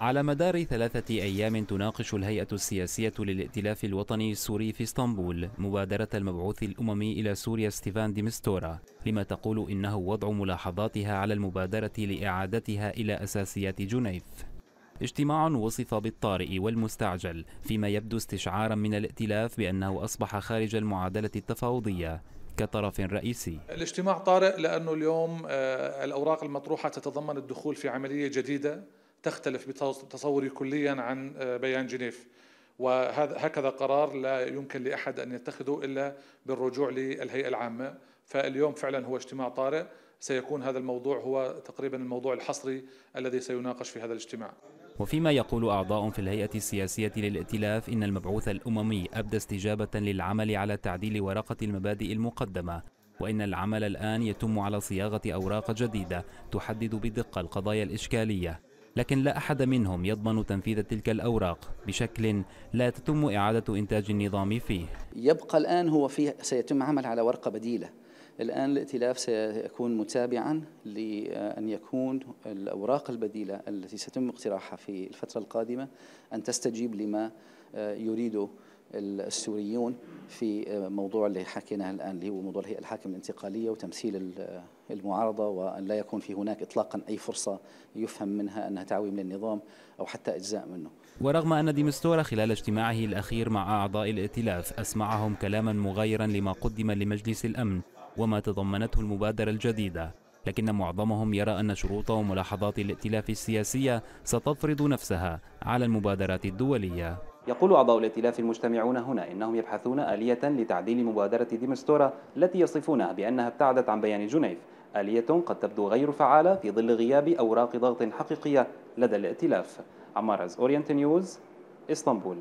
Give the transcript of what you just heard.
على مدار ثلاثة أيام تناقش الهيئة السياسية للائتلاف الوطني السوري في إسطنبول مبادرة المبعوث الأممي إلى سوريا ستيفان ديمستورا لما تقول إنه وضع ملاحظاتها على المبادرة لإعادتها إلى أساسيات جنيف. اجتماع وصف بالطارئ والمستعجل فيما يبدو استشعارا من الائتلاف بأنه أصبح خارج المعادلة التفاوضية كطرف رئيسي. الاجتماع طارئ لأنه اليوم آه، الأوراق المطروحة تتضمن الدخول في عملية جديدة تختلف بتصوري كليا عن آه، بيان جنيف. وهذا هكذا قرار لا يمكن لأحد أن يتخذه إلا بالرجوع للهيئة العامة. فاليوم فعلا هو اجتماع طارئ. سيكون هذا الموضوع هو تقريبا الموضوع الحصري الذي سيناقش في هذا الاجتماع. وفيما يقول أعضاء في الهيئة السياسية للائتلاف إن المبعوث الأممي أبدى استجابة للعمل على تعديل ورقة المبادئ المقدمة وإن العمل الآن يتم على صياغة أوراق جديدة تحدد بدقة القضايا الإشكالية. لكن لا أحد منهم يضمن تنفيذ تلك الأوراق بشكل لا تتم إعادة إنتاج النظام فيه. يبقى الآن هو فيه سيتم عمل على ورقة بديلة. الآن الائتلاف سيكون متابعا لأن يكون الأوراق البديلة التي سيتم اقتراحها في الفترة القادمة أن تستجيب لما يريده السوريون في موضوع اللي حكيناه الآن اللي هو موضوع الهيئة الحاكم الانتقالية وتمثيل المعارضة وأن لا يكون في هناك إطلاقا أي فرصة يفهم منها أنها تعويم للنظام أو حتى أجزاء منه. ورغم أن ديمستورا خلال اجتماعه الأخير مع أعضاء الائتلاف أسمعهم كلاما مغايرا لما قدم لمجلس الأمن وما تضمنته المبادرة الجديدة لكن معظمهم يرى أن شروط وملاحظات الائتلاف السياسية ستفرض نفسها على المبادرات الدولية. يقول أعضاء الائتلاف المجتمعون هنا إنهم يبحثون آلية لتعديل مبادرة ديمستورا التي يصفونها بأنها ابتعدت عن بيان جنيف. آلية قد تبدو غير فعالة في ظل غياب أوراق ضغط حقيقية لدى الائتلاف. عمار أورينت نيوز إسطنبول.